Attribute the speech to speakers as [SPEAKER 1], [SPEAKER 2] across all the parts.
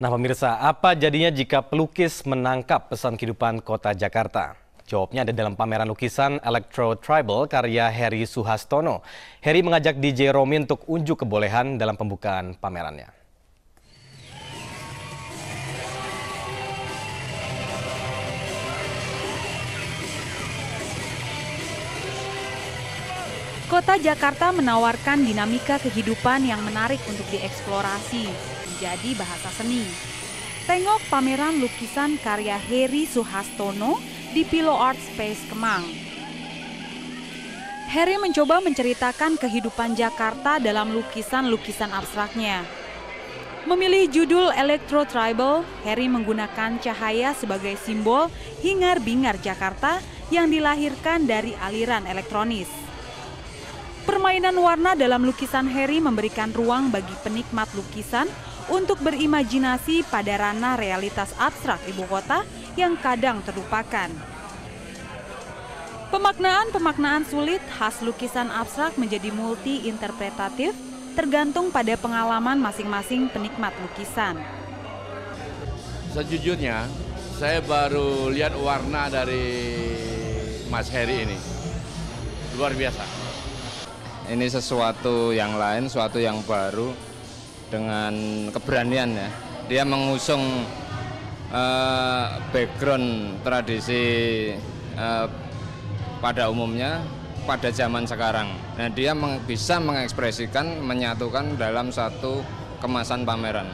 [SPEAKER 1] Nah pemirsa, apa jadinya jika pelukis menangkap pesan kehidupan kota Jakarta? Jawabnya ada dalam pameran lukisan Electro Tribal karya Heri Suhastono. Heri mengajak DJ Romi untuk unjuk kebolehan dalam pembukaan pamerannya.
[SPEAKER 2] Kota Jakarta menawarkan dinamika kehidupan yang menarik untuk dieksplorasi menjadi bahasa seni. Tengok pameran lukisan karya Heri Suhastono di Pilo Art Space Kemang. Heri mencoba menceritakan kehidupan Jakarta dalam lukisan-lukisan abstraknya. Memilih judul Electro Tribal, Harry menggunakan cahaya sebagai simbol hingar-bingar Jakarta yang dilahirkan dari aliran elektronis. Permainan warna dalam lukisan Harry memberikan ruang bagi penikmat lukisan untuk berimajinasi pada ranah realitas abstrak ibu kota yang kadang terlupakan. Pemaknaan-pemaknaan sulit khas lukisan abstrak menjadi multi-interpretatif tergantung pada pengalaman masing-masing penikmat lukisan.
[SPEAKER 3] Sejujurnya, saya baru lihat warna dari Mas Heri ini. Luar biasa
[SPEAKER 4] ini sesuatu yang lain, sesuatu yang baru dengan keberanian ya. Dia mengusung uh, background tradisi uh, pada umumnya pada zaman sekarang. Nah, dia meng, bisa mengekspresikan, menyatukan dalam satu kemasan pameran.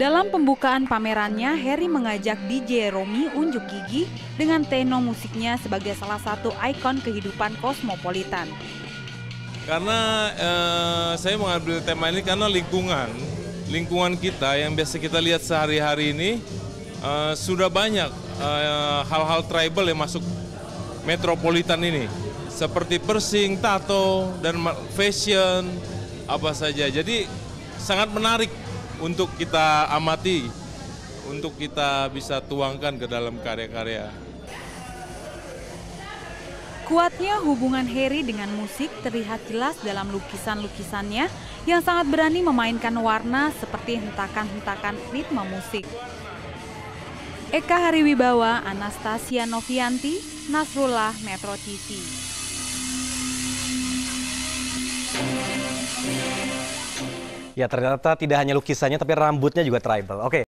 [SPEAKER 2] Dalam pembukaan pamerannya, Harry mengajak DJ Romi unjuk gigi dengan teno musiknya sebagai salah satu ikon kehidupan kosmopolitan.
[SPEAKER 5] Karena eh, saya mengambil tema ini karena lingkungan, lingkungan kita yang biasa kita lihat sehari-hari ini eh, sudah banyak eh, hal-hal eh, tribal yang masuk metropolitan ini, seperti persing, tato, dan fashion, apa saja. Jadi sangat menarik untuk kita amati, untuk kita bisa tuangkan ke dalam karya-karya.
[SPEAKER 2] Kuatnya hubungan Harry dengan musik terlihat jelas dalam lukisan-lukisannya yang sangat berani memainkan warna seperti hentakan-hentakan ritme musik. Eka Hariwibawa, Anastasia Novianti, Nasrullah, Metro TV.
[SPEAKER 1] Ya ternyata tidak hanya lukisannya tapi rambutnya juga tribal. Oke.